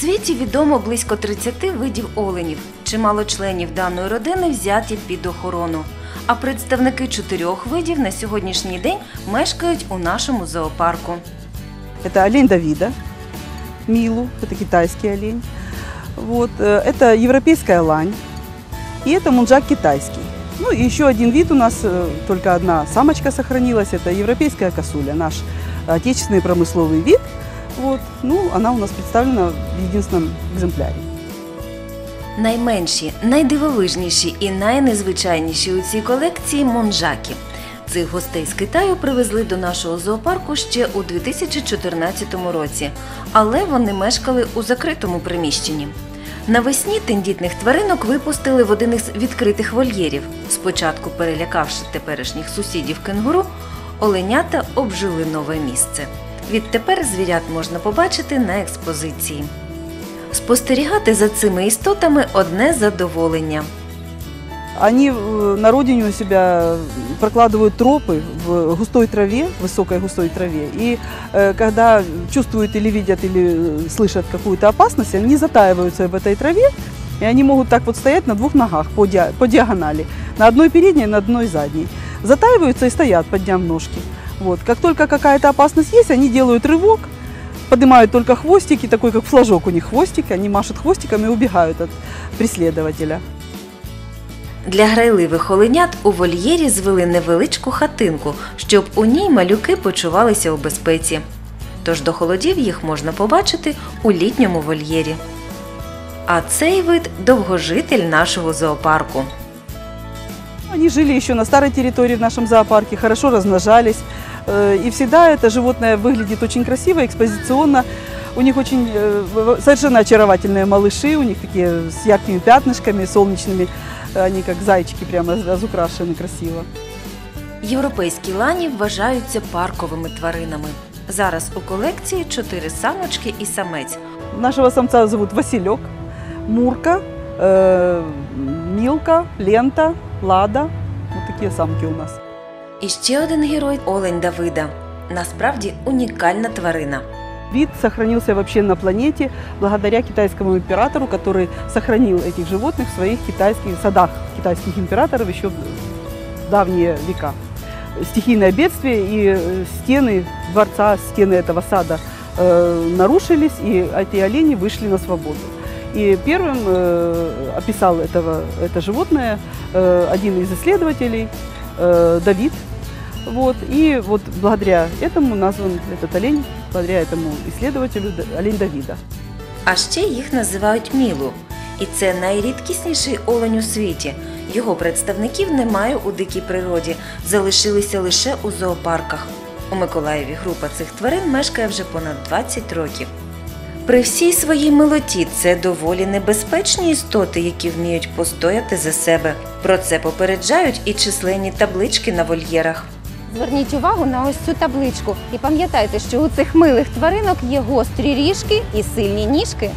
світі відомо близько 30 видів оленів. Чимало членів даної родини взяті під охорону. А представники чотирьох видів на сьогоднішній день мешкають у нашому зоопарку. Это олень Давида, Милу, это китайский олень. Вот, э, это европейская лань. И это мунджак китайский. Ну и еще один вид у нас, э, только одна самочка сохранилась, это европейская косуля, наш отечественный промысловый вид. Вот, ну, она у нас представлена в единственном экземпляре. Найменші, найдивовижніші і найнезвичайніші у цій колекції монжаки. Цих гостей з Китаю привезли до нашого зоопарку ще у 2014 році, але вони мешкали у закритому приміщенні. Навесні тендітних тваринок випустили в один із відкритих вольєрів. Спочатку перелякавши теперішніх сусідів кенгуру, оленята обжили нове місце. Відтепер звірят можна побачити на експозиції. Спостерігати за цими істотами одне задоволення. Они э, на родине у себя прокладывают тропы в густой траве, высокой густой траве. И э, когда чувствуют или видят, или э, слышат какую-то опасность, они затаиваются в этой траве, и они могут так вот стоять на двух ногах по, диа- по диагонали. На одной передней, на одной задней. Затаиваются и стоят, подняв ножки. Вот. Как только какая-то опасность есть, они делают рывок, поднимают только хвостики, такой как флажок у них хвостик, они машут хвостиками и убегают от преследователя. Для грайливих оленят у вольєрі звели невеличку хатинку, щоб у ній малюки почувалися у безпеці. Тож до холодів їх можна побачити у літньому вольєрі. А цей вид довгожитель нашого зоопарку. Они жили еще на старой территории в нашем зоопарке, хорошо размножались. Э, И всегда это животное выглядит очень красиво, экспозиционно. У них очень э, в- совершенно очаровательные малыши, у них такие с яркими пятнышками, солнечными. Они как зайчики прямо разукрашены красиво. Європейські лані вважаються парковими тваринами. Зараз у колекції чотири самочки і самець. Нашего самца зовут Василек, Мурка, э, Милка, Лента, Лада. Вот такие самки у нас. І ще один герой олень Давида. Насправді унікальна тварина. Вид сохранился вообще на планете благодаря китайскому императору, который сохранил этих животных в своих китайских садах китайских императоров еще в давние века. Стихийное бедствие и э, стены дворца, стены этого сада э, нарушились, и эти олени вышли на свободу. И первым э, описал этого, это животное э, один из исследователей, э, Давид. Вот, и вот благодаря этому назван этот олень, благодаря этому исследователю Д- олень Давида. А ще їх називають мілу. І це найрідкісніший олень у світі. Його представників немає у дикій природі, залишилися лише у зоопарках. У Миколаєві група цих тварин мешкає вже понад 20 років. При всій своїй милоті це доволі небезпечні істоти, які вміють постояти за себе. Про це попереджають і численні таблички на вольєрах. Зверніть увагу на ось цю табличку і пам'ятайте, що у цих милих тваринок є гострі ріжки і сильні ніжки.